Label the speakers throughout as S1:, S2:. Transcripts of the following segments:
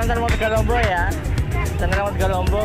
S1: Santan mau Tegalombo ya. Santan mau Tegalombo.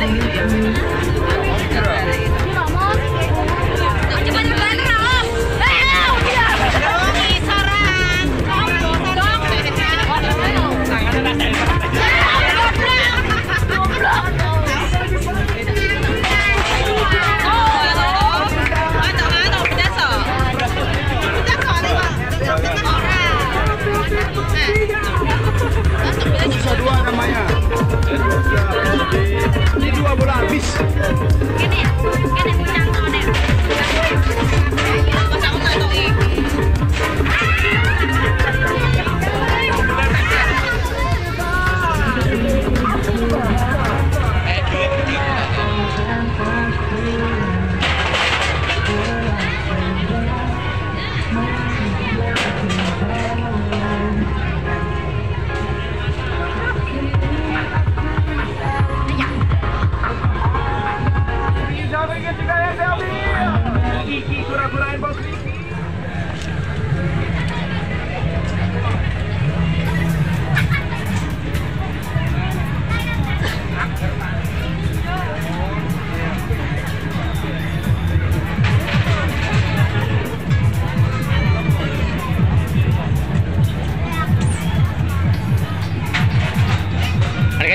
S1: Aleluia.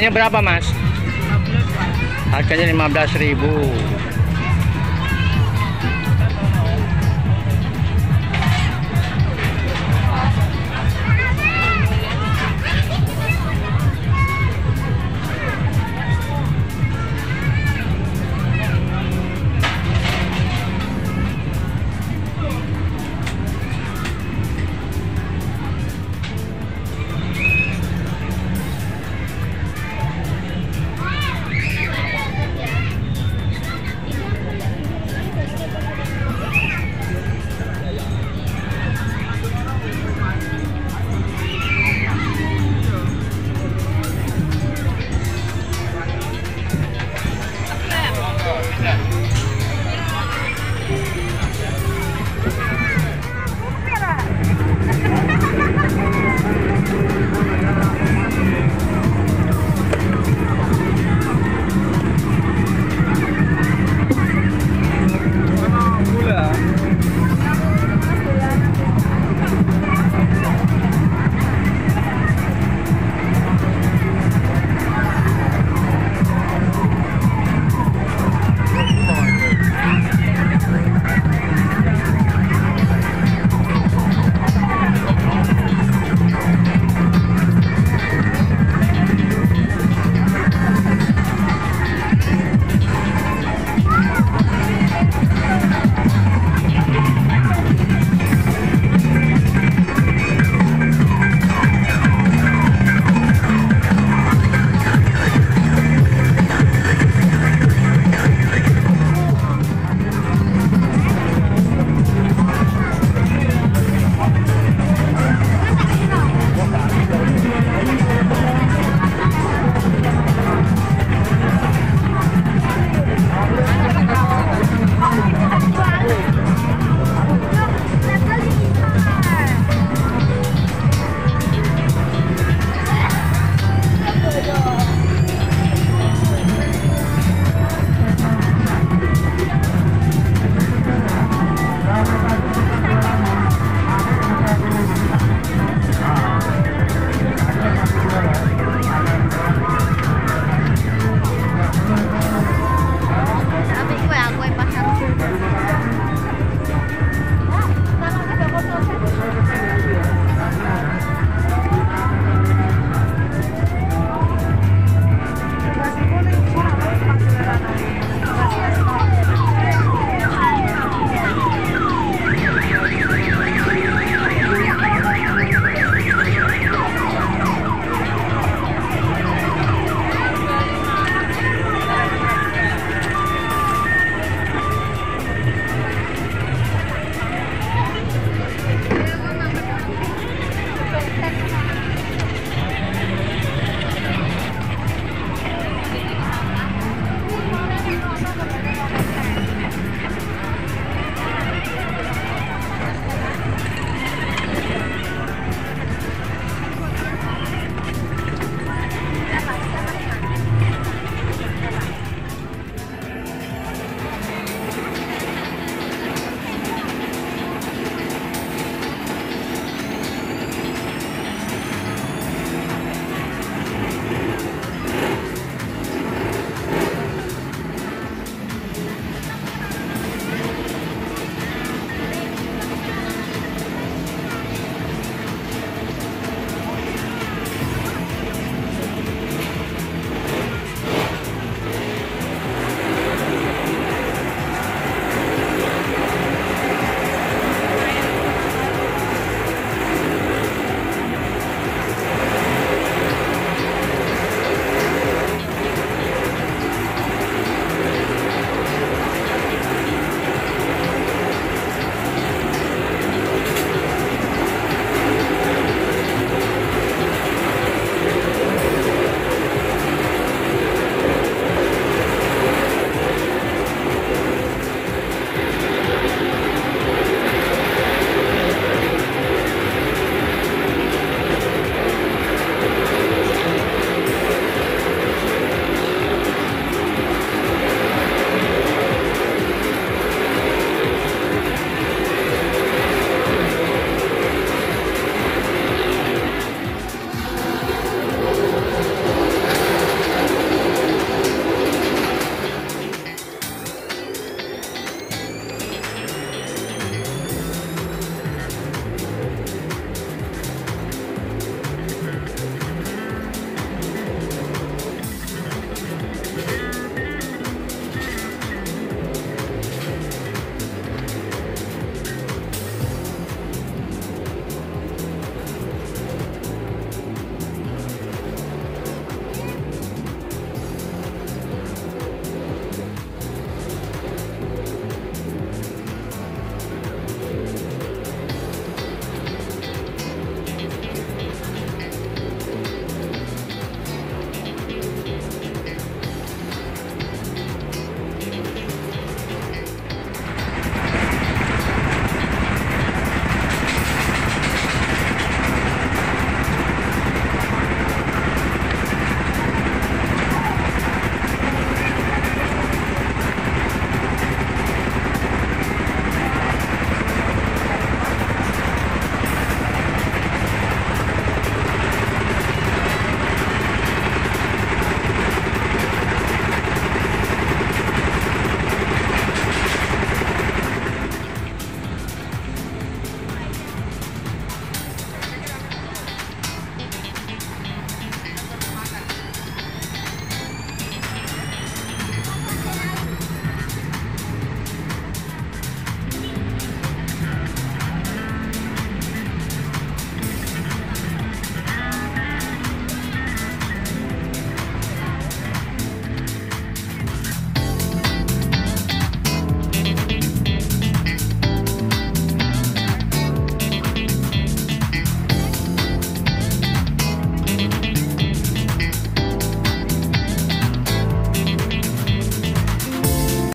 S1: Harganya berapa mas? Harganya 15.000